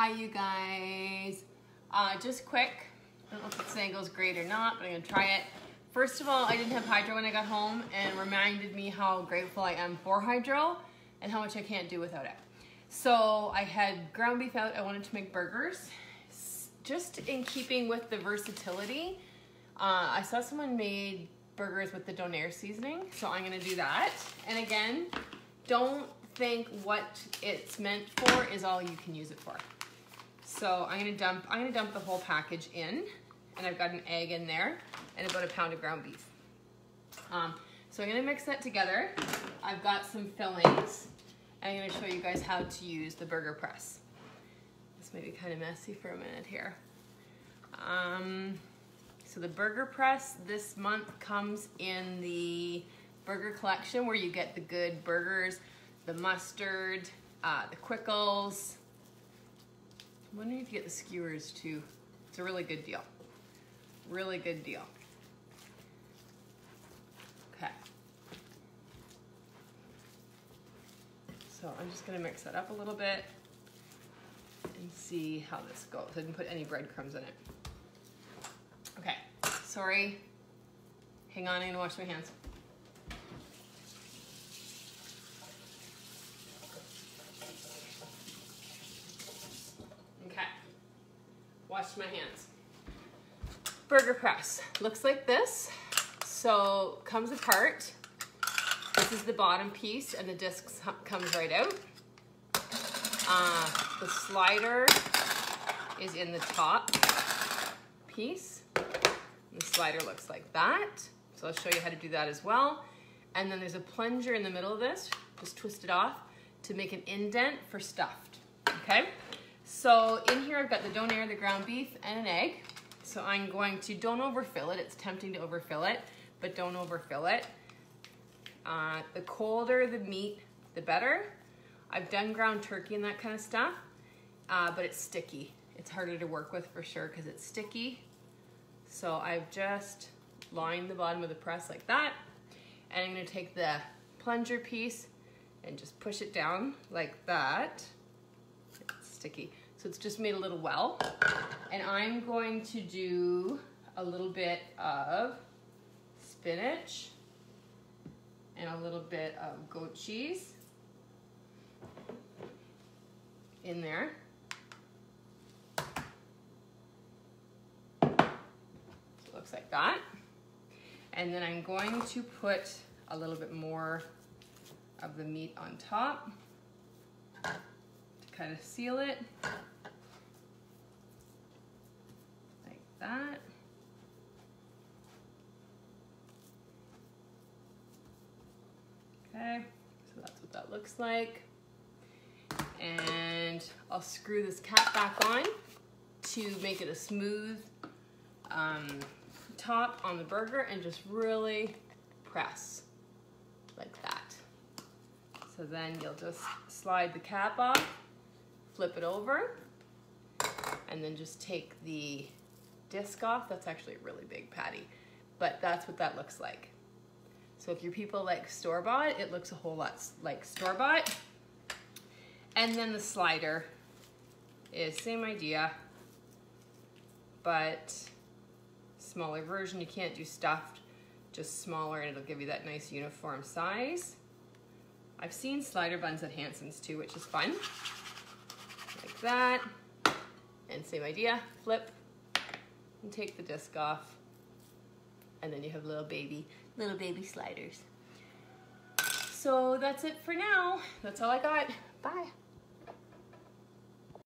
Hi you guys. Uh, just quick, I don't know if this angle's great or not, but I'm gonna try it. First of all, I didn't have hydro when I got home and reminded me how grateful I am for hydro and how much I can't do without it. So I had ground beef out, I wanted to make burgers. Just in keeping with the versatility, uh, I saw someone made burgers with the Donair seasoning, so I'm gonna do that. And again, don't think what it's meant for is all you can use it for. So I'm gonna dump, I'm gonna dump the whole package in and I've got an egg in there and about a pound of ground beef. Um, so I'm gonna mix that together. I've got some fillings I'm gonna show you guys how to use the burger press. This may be kind of messy for a minute here. Um, so the burger press this month comes in the burger collection where you get the good burgers, the mustard, uh, the quickles, I'm wondering if you get the skewers too. It's a really good deal. Really good deal. Okay. So I'm just gonna mix that up a little bit and see how this goes. I didn't put any breadcrumbs in it. Okay, sorry. Hang on, I'm gonna wash my hands. Wash my hands. Burger press, looks like this. So comes apart. This is the bottom piece and the disc comes right out. Uh, the slider is in the top piece. The slider looks like that. So I'll show you how to do that as well. And then there's a plunger in the middle of this, just twist it off to make an indent for stuffed, okay? So in here I've got the donair, the ground beef, and an egg. So I'm going to, don't overfill it. It's tempting to overfill it, but don't overfill it. Uh, the colder the meat, the better. I've done ground turkey and that kind of stuff, uh, but it's sticky. It's harder to work with for sure because it's sticky. So I've just lined the bottom of the press like that. And I'm gonna take the plunger piece and just push it down like that. It's sticky. So it's just made a little well. And I'm going to do a little bit of spinach and a little bit of goat cheese in there. So it looks like that. And then I'm going to put a little bit more of the meat on top to kind of seal it. That. Okay, so that's what that looks like. And I'll screw this cap back on to make it a smooth um, top on the burger and just really press like that. So then you'll just slide the cap off, flip it over, and then just take the disc off, that's actually a really big patty. But that's what that looks like. So if your people like store-bought, it looks a whole lot like store-bought. And then the slider is same idea, but smaller version. You can't do stuffed, just smaller and it'll give you that nice uniform size. I've seen slider buns at Hanson's too, which is fun. Like that. And same idea, flip, and take the disc off. And then you have little baby, little baby sliders. So that's it for now. That's all I got. Bye.